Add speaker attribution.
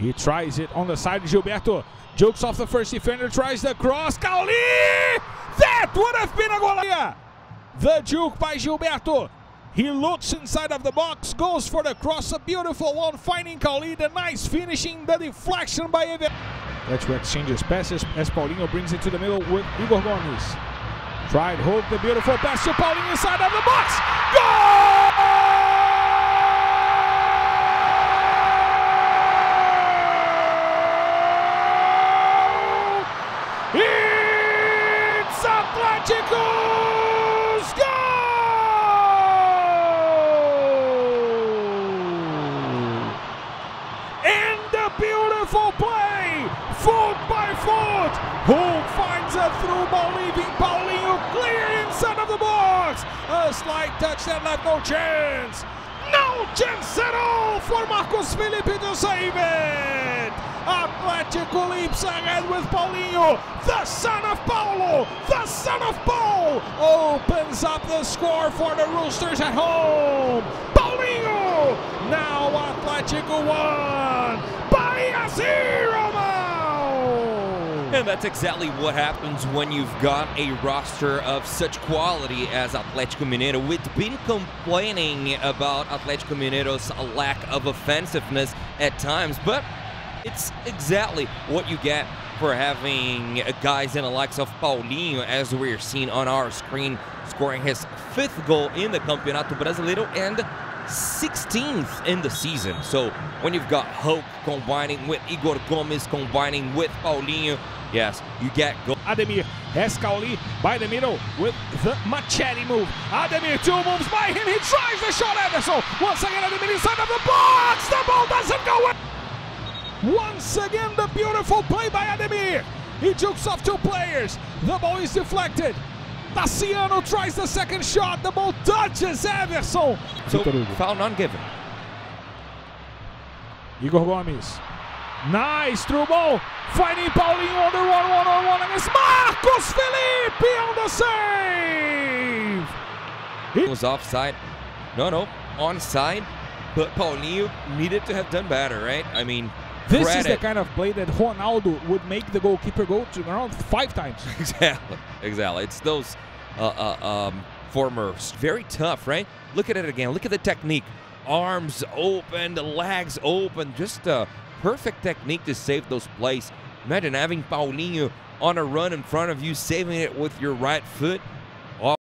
Speaker 1: He tries it on the side. Gilberto jokes off the first defender, tries the cross. Cauly! That would have been a goal. The juke by Gilberto. He looks inside of the box, goes for the cross. A beautiful one, finding Cauly. The nice finishing, the deflection by Ever. That's where exchanges passes as Paulinho brings it to the middle with Igor Gomes. Tried hook, the beautiful pass to Paulinho inside of the box. It's Atlético's goal! And the beautiful play, foot by foot. Hulk finds a through ball, leaving Paulinho clear inside of the box. A slight touch that left no chance. No chance at all for Marcos Felipe to save it. Atletico leaps ahead with Paulinho, the son of Paulo, the son of Paul, opens up the score for the Roosters at home. Paulinho, now Atletico 1.
Speaker 2: And that's exactly what happens when you've got a roster of such quality as Atletico Mineiro. We've been complaining about Atletico Mineiro's lack of offensiveness at times, but it's exactly what you get for having guys in the likes of Paulinho, as we're seeing on our screen, scoring his fifth goal in the Campeonato Brasileiro and 16th in the season. So when you've got Hulk combining with Igor Gomes, combining with Paulinho, yes, you get goal.
Speaker 1: Ademir has by the middle with the machete move. Ademir, two moves by him. He tries the shot, Anderson. Once again, Ademir inside of the box. The ball doesn't go in. Once again, the beautiful play by Ademir. He jukes off two players. The ball is deflected. Thaciano tries the second shot. The ball touches Everson.
Speaker 2: So foul non given.
Speaker 1: Igor Gomes. Nice through ball. Finding Paulinho on the run, one on one against Marcos Felipe on the save.
Speaker 2: He was offside. No, no, onside. But Paulinho needed to have done better, right? I mean,
Speaker 1: This
Speaker 2: credit.
Speaker 1: is the kind of play that Ronaldo would make the goalkeeper go to the ground five times.
Speaker 2: exactly, exactly. It's those uh, uh, um, former very tough, right? Look at it again. Look at the technique. Arms open, the legs open. Just a perfect technique to save those plays. Imagine having Paulinho on a run in front of you, saving it with your right foot.